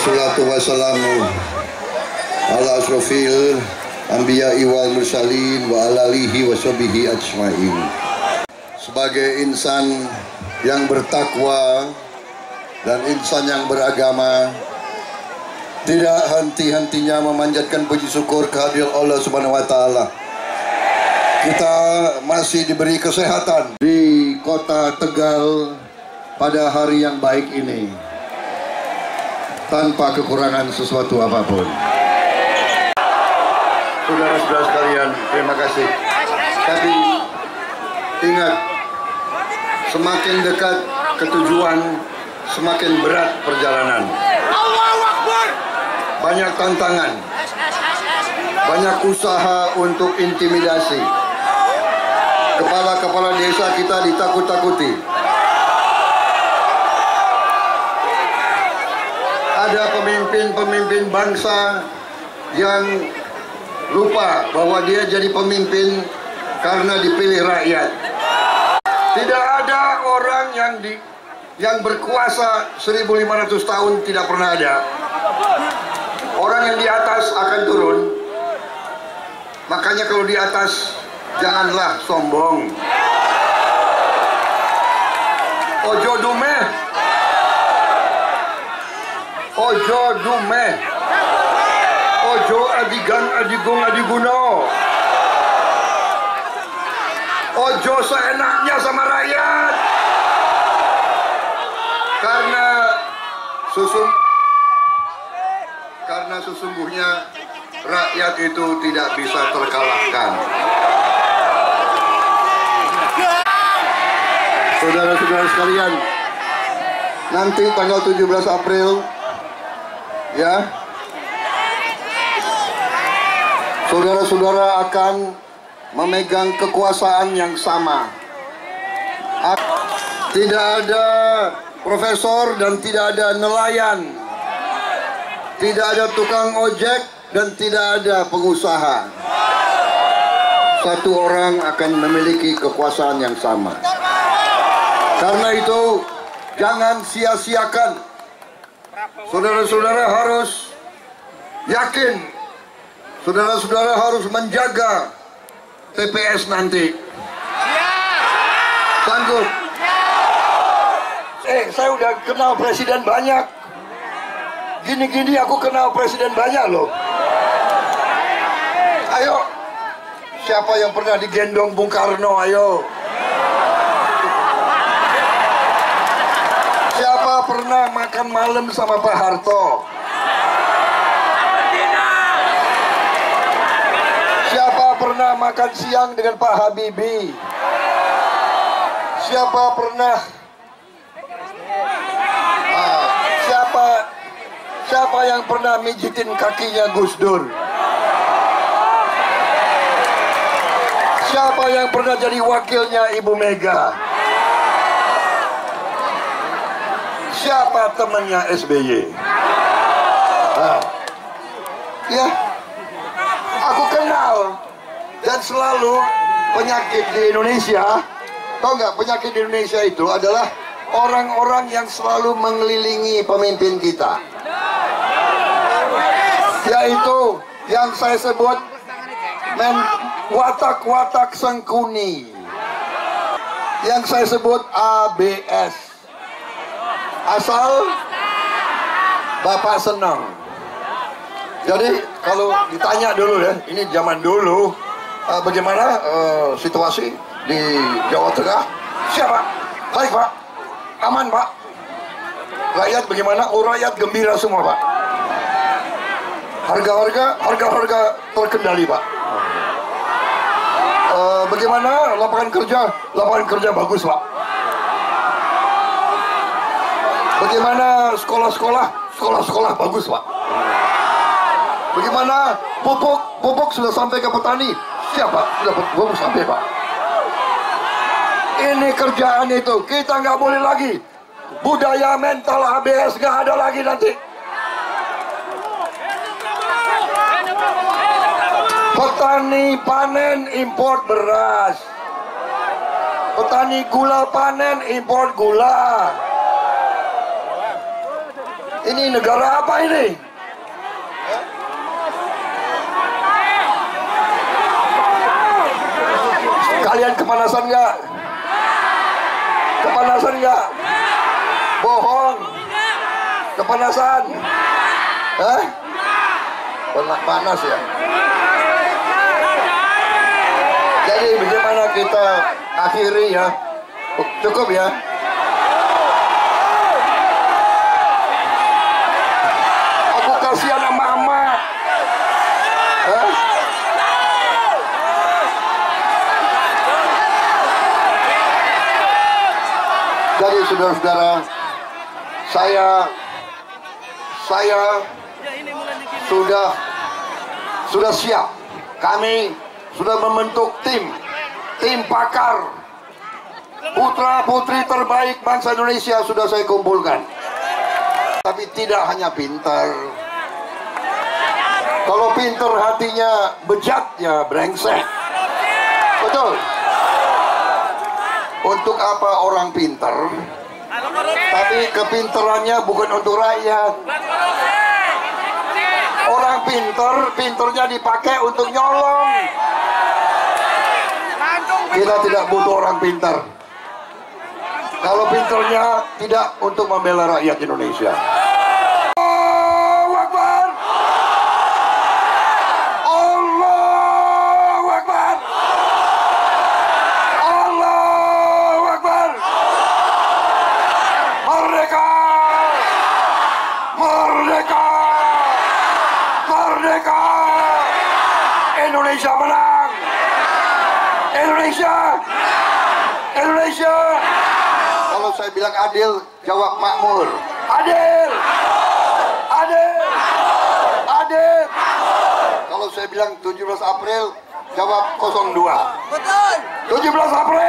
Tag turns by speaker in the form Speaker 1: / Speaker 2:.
Speaker 1: wassalatu wassalamu ala asrofil anbiya wal mursalin wa ala alihi wa sahbihi ajmain. Sebagai insan yang bertakwa dan insan yang beragama tidak henti-hentinya memanjatkan puji syukur kehadirat Allah Subhanahu wa taala. Kita masih diberi kesehatan di kota Tegal pada hari yang baik ini tanpa kekurangan sesuatu apa pun. Saudara-saudara sekalian, terima kasih. Tapi ingat, semakin dekat ke tujuan, semakin berat perjalanan. Banyak tantangan, banyak usaha untuk intimidasi. Kepala-kepala desa kita ditakut-takuti. Ada pemimpin-pemimpin bangsa yang lupa bahwa dia jadi pemimpin karena dipilih rakyat. Tidak ada orang yang di yang berkuasa 1500 tahun tidak pernah ada. Orang yang di atas akan turun. Makanya kalau di atas janganlah sombong. Ojo dumeh. Ojo dumeh. Ojo adigang adigung adiguno. Ojo seenaknya sama rakyat. Karena susung karena sesungguhnya rakyat itu tidak bisa terkalahkan. Saudara-saudara sekalian, nanti tanggal 17 April ya saudara-saudara akan memegang kekuasaan yang sama. Tidak ada profesor dan tidak ada nelayan. Tidak ada tukang ojek dan tidak ada pengusaha. Satu orang akan memiliki kekuasaan yang sama. Karena itu jangan sia-siakan. Saudara-saudara harus yakin. Saudara-saudara harus menjaga TPS nanti. Sanggup. Eh, saya udah kenal presiden banyak. Gini-gini aku kenal presiden banyak loh. Ayo, siapa yang pernah digendong Bung Karno? Ayo. Siapa pernah makan malam sama Pak Harto? Siapa pernah makan siang dengan Pak Habibie? Siapa pernah Ah, siapa siapa yang pernah mijitin kakinya Gus Dur? Siapa yang pernah jadi wakilnya Ibu Mega? Siapa temannya SBY? Ah. Ya, aku kenal dan selalu penyakit di Indonesia. Tahu nggak penyakit di Indonesia itu adalah orang-orang yang selalu mengelilingi pemimpin kita. Yaitu yang saya sebut men watak-watak sengkuni. Yang saya sebut ABS. Asal Bapak senang. Jadi kalau ditanya dulu ya, ini zaman dulu uh, bagaimana uh, situasi di Jawa Tengah? Siapa? Baik Pak, aman Pak. Rakyat bagaimana? Oh rakyat gembira semua Pak. Harga-harga, harga-harga terkendali Pak. Uh, bagaimana lapangan kerja? Lapangan kerja bagus Pak. Bagaimana sekolah-sekolah? Sekolah-sekolah bagus Pak. Bagaimana pupuk? Pupuk sudah sampai ke petani? Siapa? Sudah pupuk sampai Pak. Ini kerjaan itu kita nggak boleh lagi budaya mental ABS nggak ada lagi nanti. Petani panen import beras. Petani gula panen import gula. Ini negara apa ini? Kalian kepanasan nggak? Kepanasan nggak? Bohong. Kepanasan. Hah? Pernah panas ya? Jadi bagaimana kita akhiri ya? Cukup ya? Aku kasihan sama mama. Hah? Jadi saudara-saudara, saya saya sudah sudah siap. Kami sudah membentuk tim tim pakar putra putri terbaik bangsa Indonesia sudah saya kumpulkan. Tapi tidak hanya pintar. Kalau pintar hatinya bejat ya brengsek. Betul. Untuk apa orang pintar? Tapi kepintarannya bukan untuk rakyat. Orang pintar, pintarnya dipakai untuk nyolong. Kita tidak butuh orang pintar. Kalau pintarnya tidak untuk membela rakyat Indonesia. Indonesia. Indonesia. Kalau saya bilang adil, jawab makmur. Adil. Adil. Adil. Kalau saya bilang 17 April, jawab 02.
Speaker 2: Betul.
Speaker 1: 17 April. 17 April.